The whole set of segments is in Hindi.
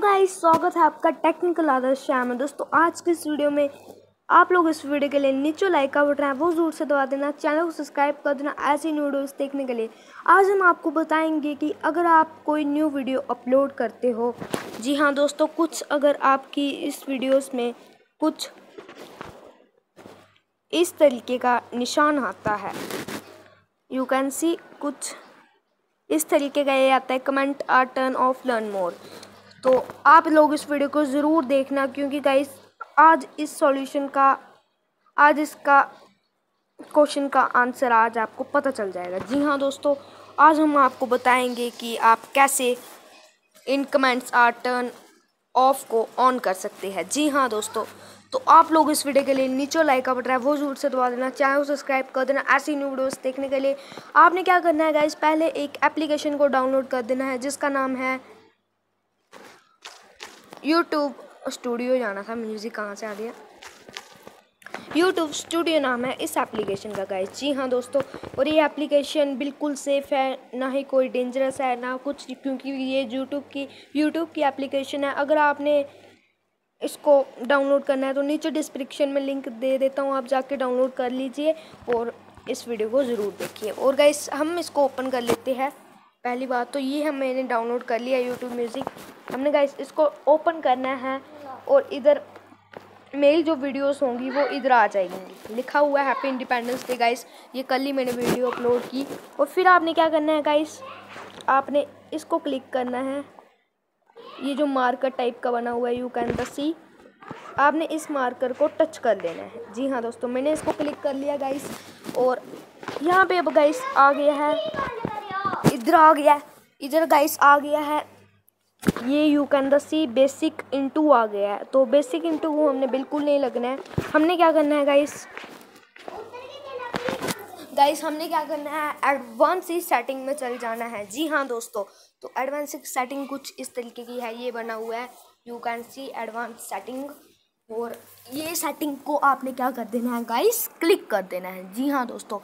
गाइस स्वागत है आपका टेक्निकल आदर्श श्याम में। दोस्तों, आज की इस वीडियो में आप लोग इस वीडियो के लिए नीचे लाइक का बटन है, वो ज़रूर से दबा देना। चैनल को सब्सक्राइब कर देना ऐसी न्यू वीडियोस देखने के लिए। आज हम आपको बताएँगे कि अगर आप कोई न्यू वीडियो अपलोड करते हो, जी हाँ दोस्तों, कुछ अगर आपकी इस वीडियोस में कुछ इस तरीके का निशान आता है यू कैन सी कुछ इस तरीके का ये आता है comment are turn off learn more तो आप लोग इस वीडियो को ज़रूर देखना क्योंकि गाइस आज इस सॉल्यूशन का, आज इसका क्वेश्चन का आंसर आज आपको पता चल जाएगा। जी हाँ दोस्तों, आज हम आपको बताएँगे कि आप कैसे इन कमेंट्स आर टर्न ऑफ़ को ऑन कर सकते हैं। जी हाँ दोस्तों तो आप लोग इस वीडियो के लिए नीचे लाइक का बटन है, वो ज़रूर से दबा देना। चैनल सब्सक्राइब कर देना ऐसी न्यू वीडियोस देखने के लिए। आपने क्या करना है गाइज़ पहले एक एप्लीकेशन को डाउनलोड कर देना है, जिसका नाम है यूट्यूब स्टूडियो जाना था म्यूज़िक कहाँ से आ गया यूट्यूब स्टूडियो नाम है इस एप्लीकेशन का गाइस जी हाँ दोस्तों, और ये एप्लीकेशन बिल्कुल सेफ़ है, ना ही कोई डेंजरस है, ना कुछ, क्योंकि ये यूट्यूब की यूट्यूब की एप्लीकेशन है। अगर आपने इसको डाउनलोड करना है तो नीचे डिस्क्रिप्शन में लिंक दे देता हूँ, आप जाके डाउनलोड कर लीजिए और इस वीडियो को ज़रूर देखिए। और गाइस हम इसको ओपन कर लेते हैं। पहली बात तो ये हम मैंने डाउनलोड कर लिया यूट्यूब म्यूज़िक हमने गाइस इसको ओपन करना है और इधर मेरी जो वीडियोस होंगी वो इधर आ जाएँगी। लिखा हुआ है हैप्पी इंडिपेंडेंस डे गाइस ये कल ही मैंने वीडियो अपलोड की। और फिर आपने क्या करना है गाइस आपने इसको क्लिक करना है। ये जो मार्कर टाइप का बना हुआ है यू कैन द सी आपने इस मार्कर को टच कर लेना है। जी हाँ दोस्तों, मैंने इसको क्लिक कर लिया गाइस और यहाँ पे अब गाइस आ गया है। इधर आ गया है। इधर गाइस आ गया है। ये you can the see basic into आ गया है। तो बेसिक इनटू वो हमने बिल्कुल नहीं लगना है। हमने क्या करना है गाइस गाइस हमने क्या करना है? एडवांस ही सेटिंग में चल जाना है। जी हाँ दोस्तों। तो एडवांस सेटिंग कुछ इस तरीके की है। ये बना हुआ है। You can see advance setting और ये सेटिंग को आपने क्या कर देना है गाइस क्लिक कर देना है। जी हाँ दोस्तों।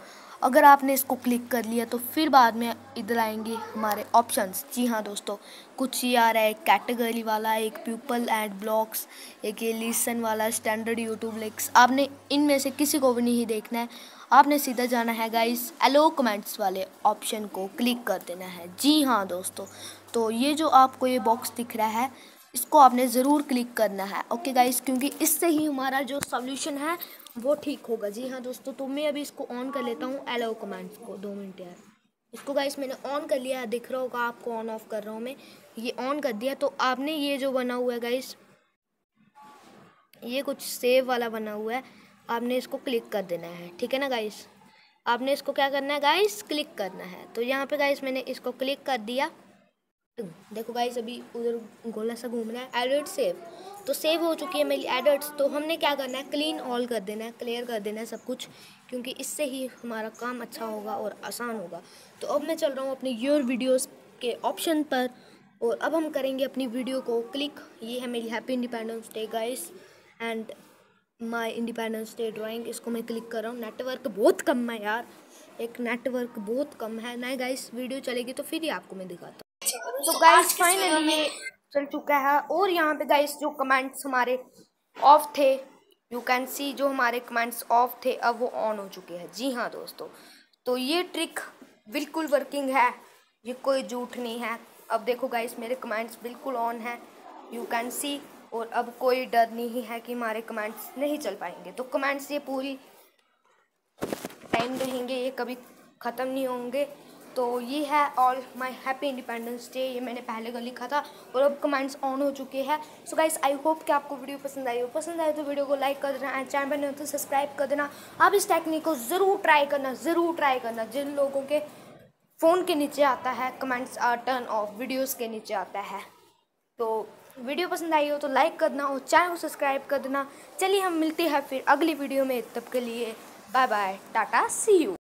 अगर आपने इसको क्लिक कर लिया तो फिर बाद में इधर आएँगे हमारे ऑप्शंस जी हाँ दोस्तों, कुछ ये आ रहा है कैटेगरी वाला, एक पीपल एंड ब्लॉग्स एक ये लिसन वाला स्टैंडर्ड यूट्यूब लिंक्स आपने इनमें से किसी को भी नहीं देखना है। आपने सीधा जाना है गाइस एलो कमेंट्स वाले ऑप्शन को क्लिक कर देना है। जी हाँ दोस्तों तो ये जो आपको ये बॉक्स दिख रहा है इसको आपने ज़रूर क्लिक करना है ओके गाइस क्योंकि इससे ही हमारा जो सोल्यूशन है, वो ठीक होगा। जी हाँ दोस्तों तो मैं अभी इसको ऑन कर लेता हूँ एलो कमांड्स को। दो मिनट यार। इसको गाइस मैंने ऑन कर लिया है। दिख रहा होगा आपको ऑन ऑफ़ कर रहा हूँ मैं। ये ऑन कर दिया। तो आपने ये जो बना हुआ है गाइस ये कुछ सेव वाला बना हुआ है। आपने इसको क्लिक कर देना है, ठीक है ना गाइस आपने इसको क्या करना है गाइस क्लिक करना है। तो यहाँ पे गाइस मैंने इसको क्लिक कर दिया। देखो गाइस अभी उधर गोला सा घूम रहा है। एडिट सेव तो सेव हो चुकी है मेरी एडिट्स तो हमने क्या करना है? क्लीन ऑल कर देना है क्लियर कर देना है सब कुछ, क्योंकि इससे ही हमारा काम अच्छा होगा और आसान होगा। तो अब मैं चल रहा हूँ अपने योर वीडियोस के ऑप्शन पर, और अब हम करेंगे अपनी वीडियो को क्लिक ये है मेरी happy independence day guys and my independence day drawing इसको मैं क्लिक कर रहा हूँ। नेटवर्क बहुत कम है यार। एक नेटवर्क बहुत कम है। ना गाइस वीडियो चलेगी तो फिर ही आपको मैं दिखाता हूँ। तो गाइस फाइनली ये चल चुका है। और यहाँ पे गाइस जो कमेंट्स हमारे ऑफ़ थे यू कैन सी जो हमारे कमेंट्स ऑफ़ थे अब वो ऑन हो चुके हैं। जी हाँ दोस्तों तो ये ट्रिक बिल्कुल वर्किंग है। ये कोई झूठ नहीं है। अब देखो गाइस मेरे कमेंट्स बिल्कुल ऑन है। यू कैन सी और अब कोई डर नहीं है कि हमारे कमेंट्स नहीं चल पाएँगे। तो कमेंट्स ये पूरी टाइम रहेंगे ये कभी ख़त्म नहीं होंगे। तो ये है all my happy independence day ये मैंने पहले का लिखा था और अब कमेंट्स ऑन हो चुके हैं। सो गाइस आई होप कि आपको वीडियो पसंद आई हो। पसंद आए तो वीडियो को लाइक कर देना एंड चैनल पर नहीं तो सब्सक्राइब कर देना। आप इस टेक्निक को ज़रूर ट्राई करना, ज़रूर ट्राई करना। जिन लोगों के फ़ोन के नीचे आता है comments are turn off videos के नीचे आता है। तो वीडियो पसंद आई हो तो लाइक कर देना और चैनल को सब्सक्राइब कर देना। चलिए हम मिलते हैं फिर अगली वीडियो में। तब के लिए bye bye tata see you